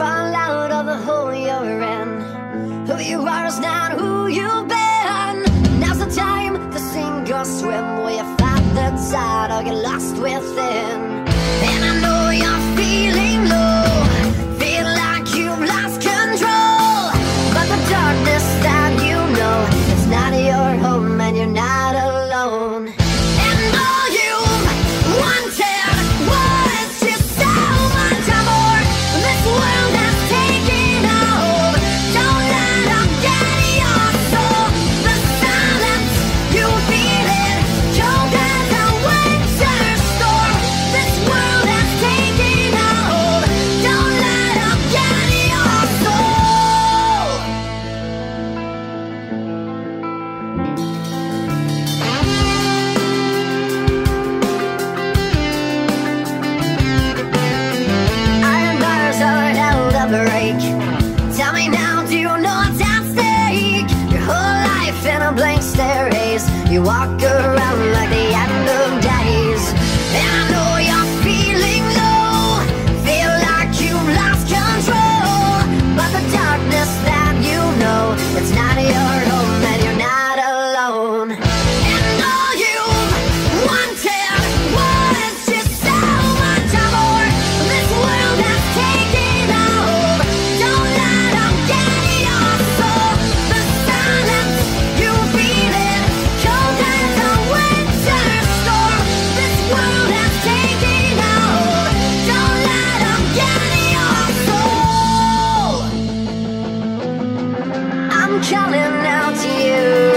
fall out of the hole you're in. Who you are is not who you've been. Now's the time to sink or swim. We find the tide or get lost within. blank stairways. You walk around like the atmosphere. Now out to you.